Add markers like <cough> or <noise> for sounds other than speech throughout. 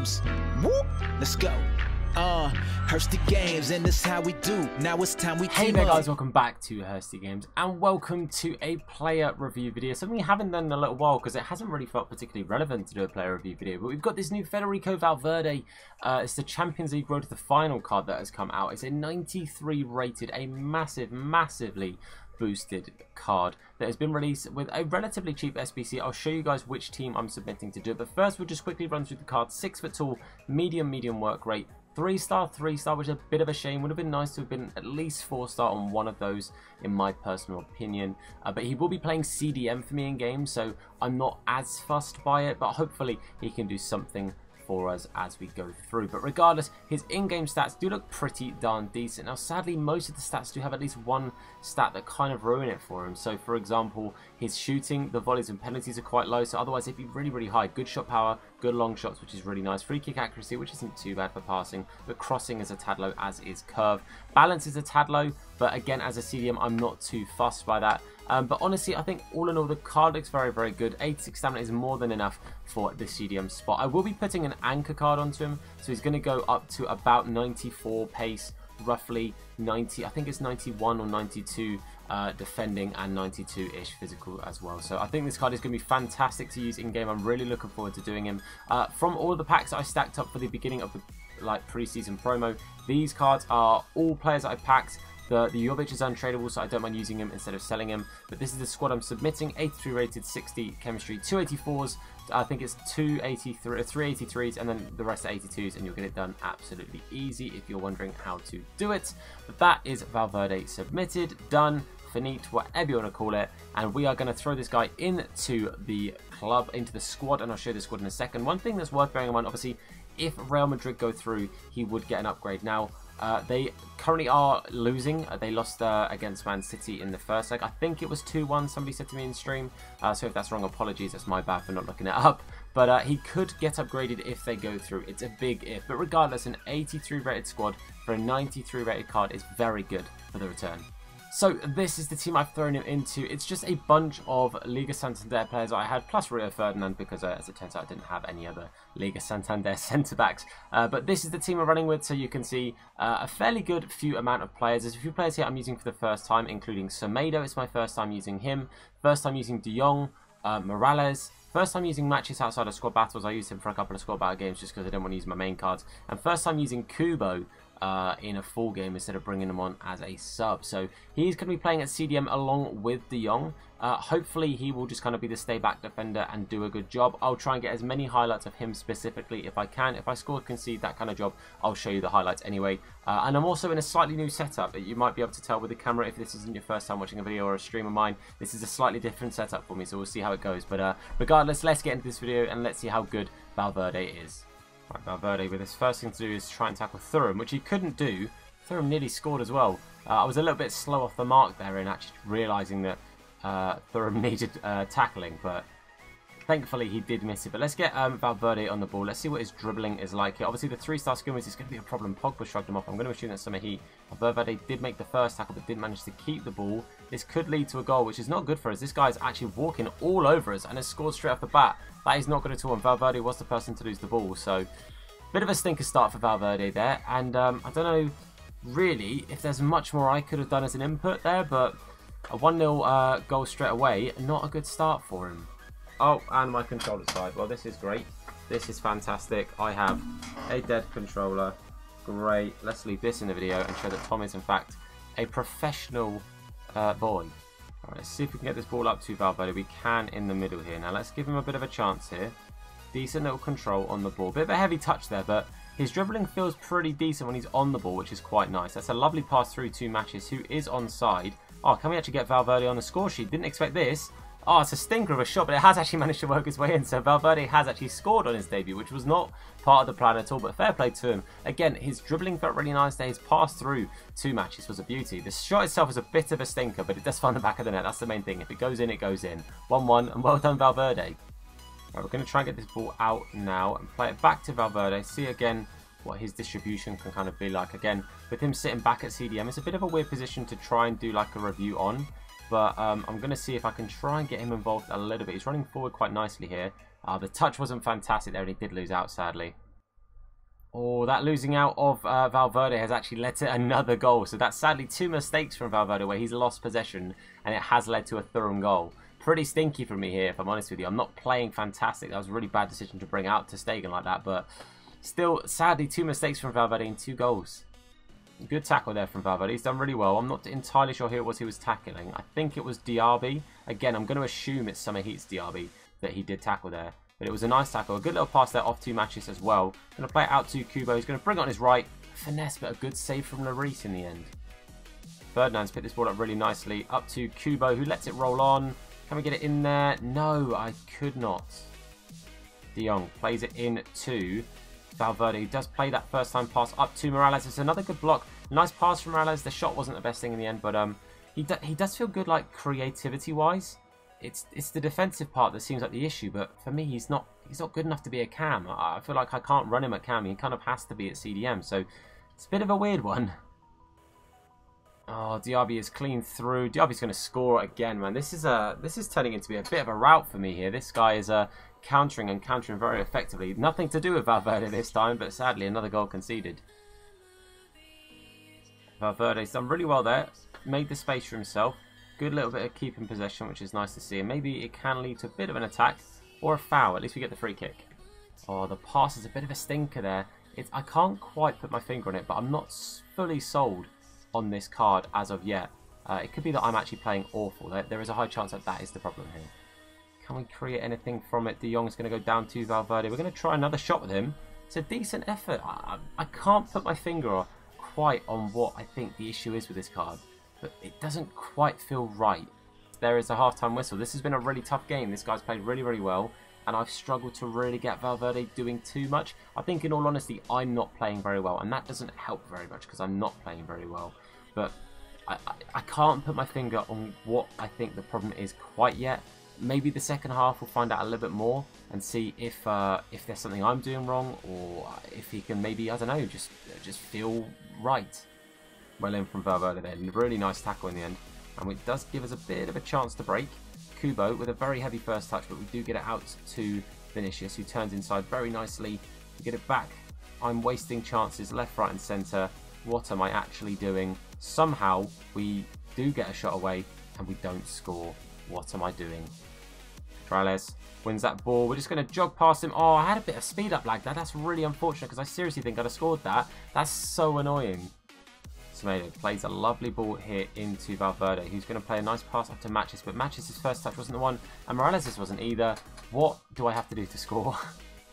games. Whoop, let's go. Uh, Hursty Games, and this how we do. Now it's time we Hey team there guys, welcome back to Hursty Games and welcome to a player review video. Something we haven't done in a little while because it hasn't really felt particularly relevant to do a player review video. But we've got this new Federico Valverde. Uh, it's the Champions League Road to the Final card that has come out. It's a 93 rated, a massive, massively boosted card that has been released with a relatively cheap SBC. I'll show you guys which team I'm submitting to do it. But first, we'll just quickly run through the card. Six foot tall, medium, medium work rate. Three star, three star, which is a bit of a shame. Would have been nice to have been at least four star on one of those, in my personal opinion. Uh, but he will be playing CDM for me in game, so I'm not as fussed by it. But hopefully, he can do something for us as we go through. But regardless, his in-game stats do look pretty darn decent. Now, sadly, most of the stats do have at least one stat that kind of ruin it for him. So, for example, his shooting, the volleys and penalties are quite low. So otherwise, it'd be really, really high. Good shot power, good long shots, which is really nice. Free kick accuracy, which isn't too bad for passing. But crossing is a tad low, as is curve. Balance is a tad low, but again, as a CDM, I'm not too fussed by that. Um, but honestly, I think all in all, the card looks very, very good. 86 stamina is more than enough for the CDM spot. I will be putting an anchor card onto him, so he's going to go up to about 94 pace, roughly 90, I think it's 91 or 92 uh, defending and 92-ish physical as well. So I think this card is going to be fantastic to use in-game. I'm really looking forward to doing him. Uh, from all the packs I stacked up for the beginning of the like preseason promo, these cards are all players that I packed the, the Jovic is untradeable, so I don't mind using him instead of selling him. But this is the squad I'm submitting. 83 rated, 60 chemistry, 284s. I think it's 283, 383s, uh, and then the rest are 82s, and you'll get it done absolutely easy if you're wondering how to do it. But that is Valverde submitted, done, finite, whatever you want to call it. And we are going to throw this guy into the club, into the squad, and I'll show the squad in a second. One thing that's worth bearing in mind, obviously, if Real Madrid go through, he would get an upgrade. Now, uh, they currently are losing. Uh, they lost uh, against Man City in the first leg. I think it was 2-1, somebody said to me in stream. Uh, so if that's wrong, apologies. That's my bad for not looking it up. But uh, he could get upgraded if they go through. It's a big if. But regardless, an 83 rated squad for a 93 rated card is very good for the return. So this is the team I've thrown him into. It's just a bunch of Liga Santander players I had, plus Rio Ferdinand, because uh, as it turns out I didn't have any other Liga Santander <laughs> centre-backs. Uh, but this is the team I'm running with, so you can see uh, a fairly good few amount of players. There's a few players here I'm using for the first time, including Semedo. It's my first time using him. First time using De Jong, uh, Morales. First time using matches outside of squad battles. I used him for a couple of squad battle games just because I didn't want to use my main cards. And first time using Kubo uh, in a full game instead of bringing him on as a sub. So he's going to be playing at CDM along with De Jong. Uh, hopefully he will just kind of be the stay back defender and do a good job. I'll try and get as many highlights of him specifically if I can. If I score concede that kind of job, I'll show you the highlights anyway. Uh, and I'm also in a slightly new setup. That you might be able to tell with the camera if this isn't your first time watching a video or a stream of mine. This is a slightly different setup for me, so we'll see how it goes. But uh, regardless, let's get into this video and let's see how good Valverde is. Right, Valverde with his first thing to do is try and tackle Thuram, which he couldn't do. Thuram nearly scored as well. Uh, I was a little bit slow off the mark there in actually realising that uh, Thuram <laughs> needed uh, tackling, but thankfully he did miss it. But let's get um, Valverde on the ball. Let's see what his dribbling is like here. Obviously the three-star skimmers is going to be a problem. Pogba shrugged him off. I'm going to assume that Summer Heat. Valverde did make the first tackle, but didn't manage to keep the ball. This could lead to a goal, which is not good for us. This guy's actually walking all over us and has scored straight off the bat. That is not good at all, and Valverde was the person to lose the ball, so... Bit of a stinker start for Valverde there, and um, I don't know really if there's much more I could have done as an input there, but a 1-0 uh, goal straight away, not a good start for him. Oh, and my controller side. Well, this is great. This is fantastic. I have a dead controller. Great. Let's leave this in the video and show that Tom is, in fact, a professional uh, boy. All right, let's see if we can get this ball up to Valverde. We can in the middle here. Now, let's give him a bit of a chance here. Decent little control on the ball. Bit of a heavy touch there, but his dribbling feels pretty decent when he's on the ball, which is quite nice. That's a lovely pass through to Matches, who is onside. Oh, can we actually get Valverde on the score sheet? Didn't expect this. Oh, it's a stinker of a shot, but it has actually <laughs> managed to work its way in. So Valverde has actually scored on his debut, which was not part of the plan at all, but fair play to him. Again, his dribbling felt really nice there. His pass through two matches was a beauty. The shot itself is a bit of a stinker, but it does <laughs> find the back of the net. That's the main thing. If it goes in, it goes in. 1-1, and well done, Valverde. Right, we're going to try and get this ball out now and play it back to Valverde. See again what his distribution can kind of be like. Again, with him sitting back at CDM, it's a bit of a weird position to try and do like a review on. But um, I'm going to see if I can try and get him involved a little bit. He's running forward quite nicely here. Uh, the touch wasn't fantastic there and he did lose out, sadly. Oh, that losing out of uh, Valverde has actually led to <laughs> another goal. So that's sadly two mistakes from Valverde where he's lost possession and it has led to a Thuram goal. Pretty stinky for me here, if I'm honest with you. I'm not playing fantastic. That was a really bad decision to bring out ter Stegen like that. But still, sadly, two mistakes from Valverde and two goals. Good tackle there from Valverde. He's done really well. I'm not entirely sure who it was he was tackling. I think it was Diaby. Again, I'm going to assume it's Summer Heat's Diaby that he did tackle there. But it was a nice tackle. A good little pass there off two Matches as well. Going to play it out to Kubo. He's going to bring it on his right. Finesse, but a good save from Lloris in the end. Ferdinand's picked this ball up really nicely. Up to Kubo, who lets it roll on. Can we get it in there? No, I could not. De Jong plays it in to Valverde. Does play that first time pass up to Morales. It's another good block. Nice pass from Morales. The shot wasn't the best thing in the end, but um, he, do he does feel good like creativity-wise it's it's the defensive part that seems like the issue. But for me, he's not he's not good enough to be a cam. I feel like I can't run him at cam. He kind of has to be at CDM. So it's a bit of a weird one. <laughs> Oh, Diaby is clean through. Diaby's going to score again, man. This is a this is turning into be a bit of a route for me here. This guy is uh, countering and countering very effectively. Nothing to do with Valverde this time, but sadly another goal conceded. Valverde's done really well there. Made the space for himself. Good little bit of keeping possession, which is nice to see. And maybe it can lead to a bit of an attack or a foul. At least we get the free kick. Oh, the pass is a bit of a stinker there. It's, I can't quite put my finger on it, but I'm not fully sold on this card as of yet. Uh, it could be that I'm actually playing awful. There, there is a high chance that that is the problem here. Can we create anything from it? De Jong's going to go down to Valverde. We're going to try another shot with him. It's a decent effort. I, I can't put my finger quite on what I think the issue is with this card but it doesn't quite feel right. There is a half-time whistle. This has been a really tough game. This guy's played really, really well, and I've struggled to really get Valverde doing too much. I think, in all honesty, I'm not playing very well, and that doesn't help very much because I'm not playing very well. But I, I, I can't put my finger on what I think the problem is quite yet. Maybe the second half we'll find out a little bit more and see if uh, if there's something I'm doing wrong or if he can maybe I don't know just just feel right well in from Valverde there. Really nice tackle in the end. And it does give us a bit of a chance to break. Kubo with a very heavy first touch, but we do get it out to Vinicius, who turns inside very nicely to get it back. I'm wasting chances left, right and centre. What am I actually doing? Somehow we do get a shot away and we don't score. What am I doing? Morales wins that ball. We're just going to jog past him. Oh, I had a bit of speed up like that. That's really unfortunate because I seriously think I'd have scored that. That's so annoying. Semedo plays a lovely ball here into Valverde, who's going to play a nice pass up to Matches, but Matches' first touch wasn't the one, and Morales' wasn't either. What do I have to do to score?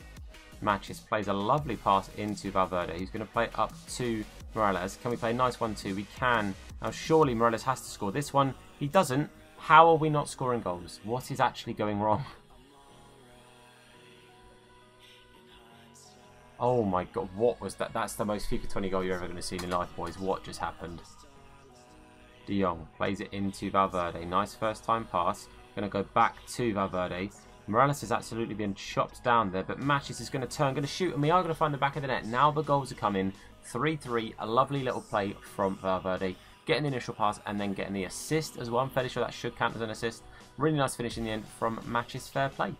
<laughs> Matches plays a lovely pass into Valverde, who's going to play up to Morales. Can we play a nice one too? We can. Now surely Morales has to score this one. He doesn't. How are we not scoring goals? What is actually going wrong? Oh my god, what was that? That's the most FIFA 20 goal you're ever going to see in life, boys. What just happened? De Jong plays it into Valverde. Nice first time pass. Going to go back to Valverde. Morales has absolutely been chopped down there, but Matches is going to turn, going to shoot, and we are going to find the back of the net. Now the goals are coming. 3-3, a lovely little play from Valverde. Getting the initial pass and then getting the assist as well. I'm fairly sure that should count as an assist. Really nice finish in the end from Matches Fair Play.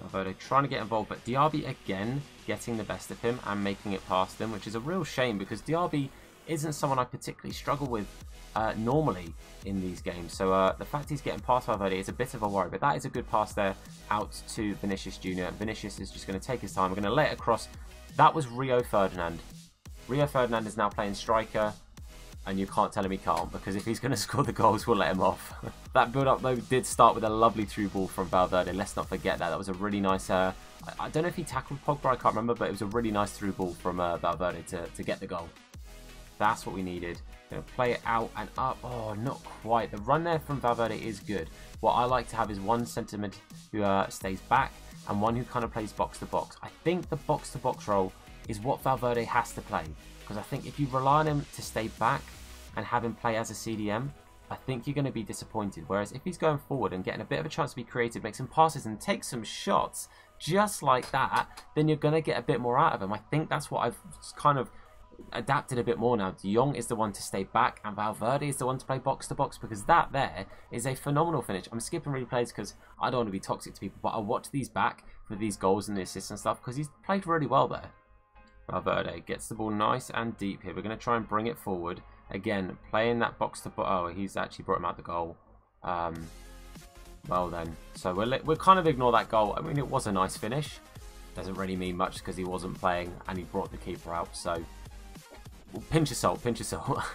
Valverde trying to get involved, but Diaby again getting the best of him and making it past him, which is a real shame because Diaby isn't someone I particularly struggle with uh, normally in these games. So uh, the fact he's getting past Valverde is a bit of a worry, but that is a good pass there out to Vinicius Jr. Vinicius is just going to take his time. We're going to let it across. That was Rio Ferdinand. Rio Ferdinand is now playing striker and you can't tell him he can't because if he's going <laughs> to score the goals, we'll let him off. <laughs> that build-up though did start with a lovely through ball from Valverde. Let's not forget that. That was a really nice. Uh, I, don't know if he tackled Pogba. I can't remember, but it was a really nice through ball from uh, Valverde to to get the goal. That's what we needed. Gonna play it out and up. Oh, not quite. The run there from Valverde is good. What I like to have is one sentiment who uh, stays back and one who kind of plays box to box. I think the box to box role is what Valverde has to play. Because I think if you rely on him to stay back and have him play as a CDM, I think you're going to be disappointed. Whereas if he's going forward and getting a bit of a chance to be creative, make some passes and take some shots just like that, then you're going to get a bit more out of him. I think that's what I've kind of adapted a bit more now. De Jong is the one to stay back and Valverde is the one to play box to box because that there is a phenomenal finish. I'm skipping replays because I don't want to be toxic to people, but I watch these back for these goals and the assists and stuff because he's played really well there. Valverde gets the ball nice and deep here. We're going to try and bring it forward. Again, playing that box to... Oh, he's actually brought him out the goal. Um, well then. So we'll, we'll kind of ignore that goal. I mean, it was a nice finish. Doesn't really mean much because he wasn't playing and he brought the keeper out. So pinch of salt, pinch of salt. <laughs>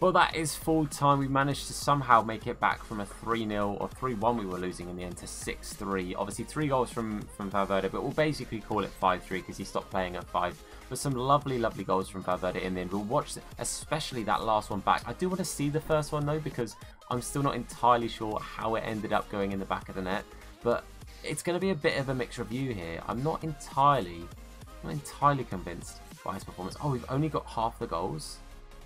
Well, that is full time. We managed to somehow make it back from a 3-0 or 3-1 we were losing in the end to 6-3. Obviously, three goals from, from Valverde, but we'll basically call it 5-3 because he stopped playing at 5. But some lovely, lovely goals from Valverde in the end. We'll watch especially that last one back. I do want to see the first one, though, because I'm still not entirely sure how it ended up going in the back of the net. But it's going to be a bit of a mixed review here. I'm not entirely, not entirely convinced by his performance. Oh, we've only got half the goals.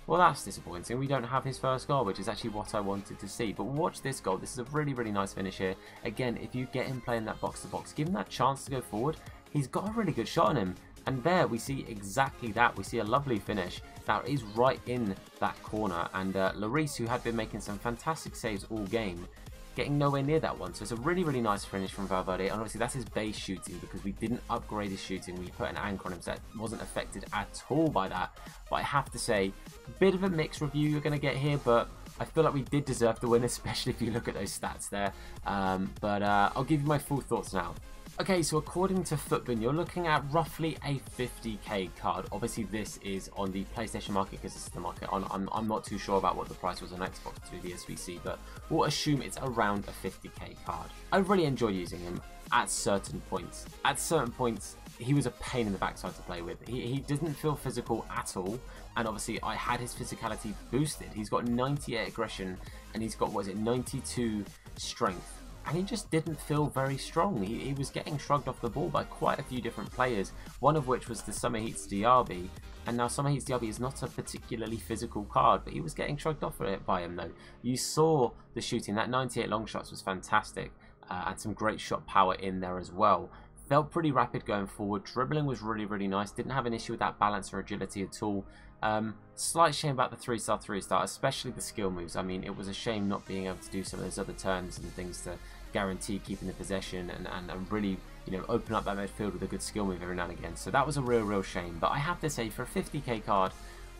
Well, that's disappointing. We don't have his first goal, which is actually what I wanted to see. But watch this goal. This is a really, really nice finish here. Again, if you get him playing that box-to-box, -box, give him that chance to go forward. He's got a really good shot on him. And there we see exactly that. We see a lovely finish that is right in that corner. And uh, Lloris, who had been making some fantastic saves all game, getting nowhere near that one. So it's a really, really nice finish from Valverde. And obviously that's his base shooting because we didn't upgrade his shooting. We put an anchor on him, so that wasn't affected at all by that. But I have to say, bit of a mixed review you're going to get here, but I feel like we did deserve the win, <laughs> especially if you look at those stats there. Um, but uh, I'll give you my full thoughts now. Okay, so according to Futbin, you're looking at roughly a 50k card. Obviously, this is on the PlayStation market because this is the market. On, I'm, I'm not too sure about what the price was on Xbox through the SBC, but we'll assume it's around a 50k card. I really enjoy using him at certain points. At certain points, he was a pain in the backside to play with. He, he didn't feel physical at all, and obviously I had his physicality boosted. He's got 98 aggression, and he's got, what is it, 92 strength and he just didn't feel very strong. He, he, was getting shrugged off the ball by quite a few different players, one of which was the Summer Heats Diaby. And now Summer Heats Diaby is not a particularly physical card, but he was getting shrugged off by him though. You saw the shooting, that 98 long shots was fantastic, uh, and some great shot power in there as well. Felt pretty rapid going forward, dribbling was really, really nice, didn't have an issue with that balance or agility at all. Um, slight shame about the 3 star 3 star, especially the skill moves. I mean, it was a shame not being able to do some of those other turns and things to guarantee keeping the possession and, and, and really you know open up that midfield with a good skill move every now and again. So that was a real, real shame. But I have to say, for a 50k card,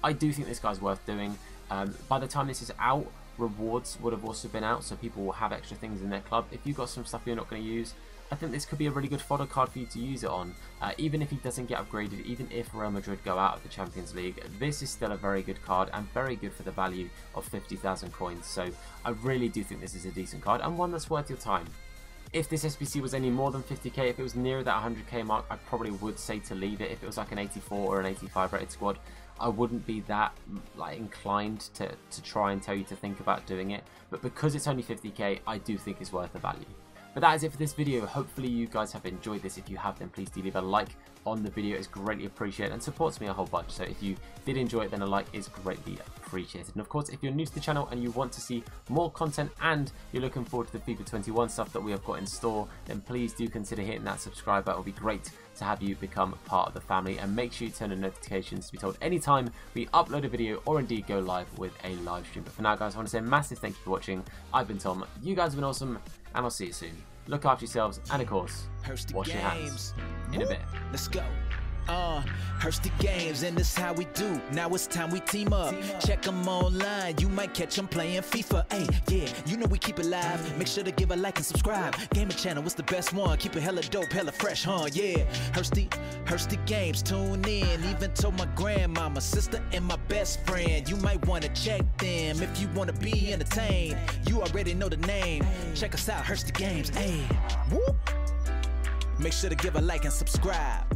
I do think this guy's worth doing. Um, by the time this is out, rewards would have also been out, so people will have extra things in their club. If you've got some stuff you're not going to use, I think this could be a really good fodder card for you to use it on. Uh, even if he doesn't get upgraded, even if Real Madrid go out of the Champions League, this is still a very good card and very good for the value of 50,000 coins. So I really do think this is a decent card and one that's worth your time. If this SBC was any more than 50k, if it was near that 100k mark, I probably would say to leave it. If it was like an 84 or an 85 rated squad, I wouldn't be that like inclined to, to try and tell you to think about doing it. But because it's only 50k, I do think it's worth the value. But that is it for this video. Hopefully you guys have enjoyed this. If you have, then please do leave a like on the video. It's greatly appreciated and supports me a whole bunch. So if you did enjoy it, then a like is greatly appreciated. And of course, if you're new to the channel and you want to see more content and you're looking forward to the FIFA 21 stuff that we have got in store, then please do consider hitting that subscribe button. It will be great to have you become part of the family and make sure you turn on notifications to be told anytime we upload a video or indeed go live with a live stream. But for now guys, I want to say massive thank you for watching. I've been Tom, you guys have been awesome, and I'll see you soon. Look after yourselves, and of course, wash your hands. In a bit. Let's go. Uh, Hurst the games, and this how we do. Now it's time we team up. Team up. Check them online, you might catch them playing FIFA. Hey, yeah, you know we keep it live. Make sure to give a like and subscribe. Gaming channel, what's the best one? Keep it hella dope, hella fresh, huh? Yeah, Hursty, Hursty games, tune in. Even told my grandma, my sister, and my best friend. You might wanna check them if you wanna be entertained. You already know the name. Check us out, Hursty games. Hey, whoop. Make sure to give a like and subscribe.